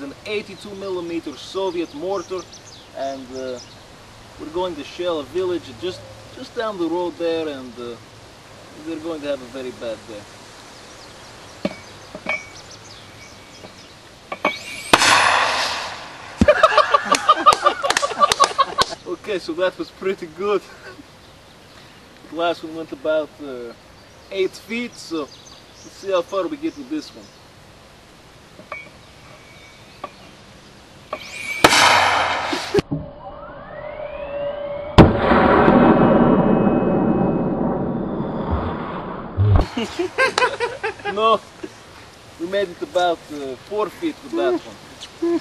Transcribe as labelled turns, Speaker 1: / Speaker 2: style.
Speaker 1: an 82 millimeter Soviet mortar and uh, we're going to shell a village just just down the road there and uh, we're going to have a very bad day. okay, so that was pretty good. The last one went about uh, 8 feet, so let's see how far we get with this one. No, we made it about uh, four feet with that one.